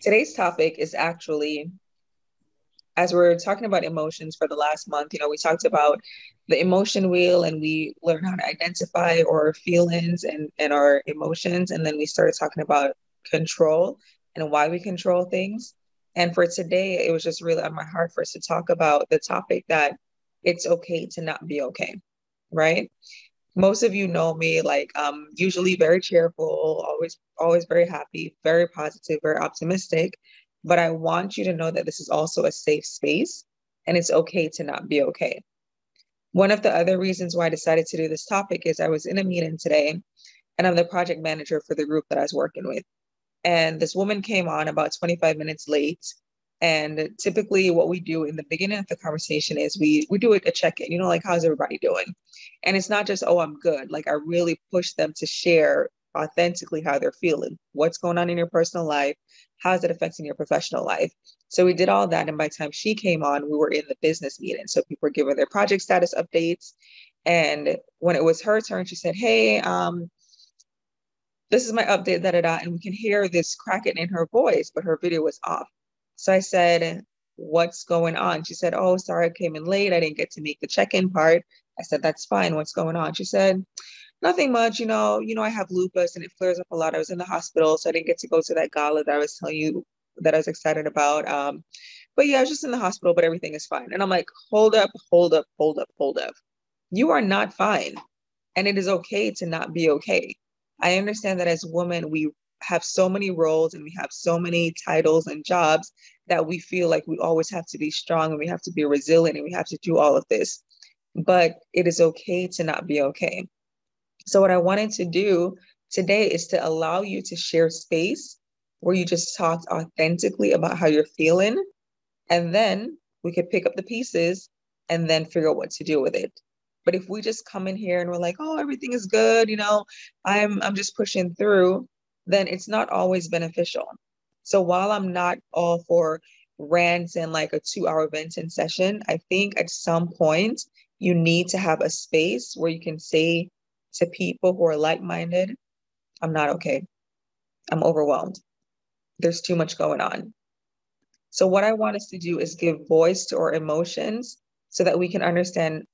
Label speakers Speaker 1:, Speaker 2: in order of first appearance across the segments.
Speaker 1: today's topic is actually as we're talking about emotions for the last month, you know, we talked about the emotion wheel and we learn how to identify our feelings and, and our emotions. And then we started talking about control and why we control things. And for today, it was just really on my heart for us to talk about the topic that it's okay to not be okay, right? Most of you know me, like um, usually very cheerful, always, always very happy, very positive, very optimistic. But I want you to know that this is also a safe space and it's okay to not be okay. One of the other reasons why I decided to do this topic is I was in a meeting today and I'm the project manager for the group that I was working with. And this woman came on about 25 minutes late. And typically what we do in the beginning of the conversation is we we do a check-in, you know, like how's everybody doing? And it's not just, oh, I'm good. Like I really push them to share authentically how they're feeling, what's going on in your personal life, how is it affecting your professional life? So we did all that. And by the time she came on, we were in the business meeting. So people were giving their project status updates. And when it was her turn, she said, Hey, um, this is my update, da da da. And we can hear this cracking in her voice, but her video was off. So I said, What's going on? She said, Oh, sorry, I came in late. I didn't get to make the check in part. I said, That's fine. What's going on? She said, nothing much, you know, you know, I have lupus and it flares up a lot. I was in the hospital, so I didn't get to go to that gala that I was telling you that I was excited about. Um, but yeah, I was just in the hospital, but everything is fine. And I'm like, hold up, hold up, hold up, hold up. You are not fine. And it is okay to not be okay. I understand that as women, we have so many roles and we have so many titles and jobs that we feel like we always have to be strong and we have to be resilient and we have to do all of this. But it is okay to not be okay. So, what I wanted to do today is to allow you to share space where you just talk authentically about how you're feeling. And then we could pick up the pieces and then figure out what to do with it. But if we just come in here and we're like, oh, everything is good, you know, I'm I'm just pushing through, then it's not always beneficial. So while I'm not all for rants and like a two-hour venting session, I think at some point you need to have a space where you can say to people who are like minded, I'm not okay. I'm overwhelmed. There's too much going on. So, what I want us to do is give voice to our emotions so that we can understand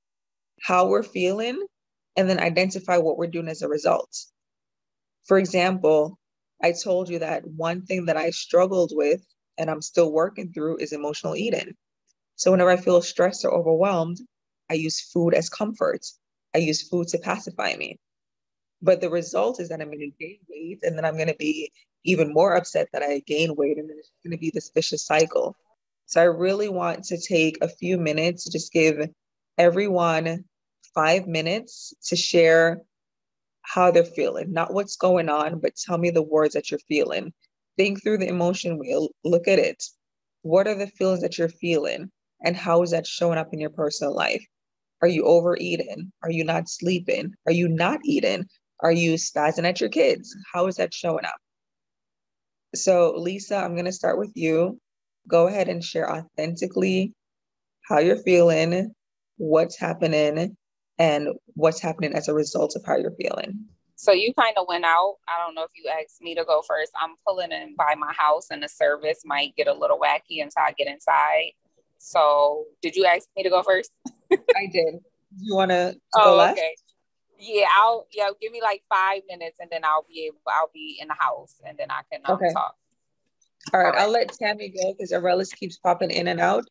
Speaker 1: how we're feeling and then identify what we're doing as a result. For example, I told you that one thing that I struggled with and I'm still working through is emotional eating. So, whenever I feel stressed or overwhelmed, I use food as comfort. I use food to pacify me. But the result is that I'm going to gain weight and then I'm going to be even more upset that I gain weight and then it's going to be this vicious cycle. So I really want to take a few minutes to just give everyone five minutes to share how they're feeling, not what's going on, but tell me the words that you're feeling. Think through the emotion wheel, look at it. What are the feelings that you're feeling? And how is that showing up in your personal life? Are you overeating? Are you not sleeping? Are you not eating? Are you spazzing at your kids? How is that showing up? So, Lisa, I'm going to start with you. Go ahead and share authentically how you're feeling, what's happening, and what's happening as a result of how you're feeling.
Speaker 2: So you kind of went out. I don't know if you asked me to go first. I'm pulling in by my house, and the service might get a little wacky until I get inside. So, did you ask me to go first?
Speaker 1: I did. You want to oh, go last? Okay.
Speaker 2: Yeah, I'll yeah, give me like five minutes and then I'll be able I'll be in the house and then I can um, okay. talk.
Speaker 1: All right, All right, I'll let Tammy go because Arelis keeps popping in and out.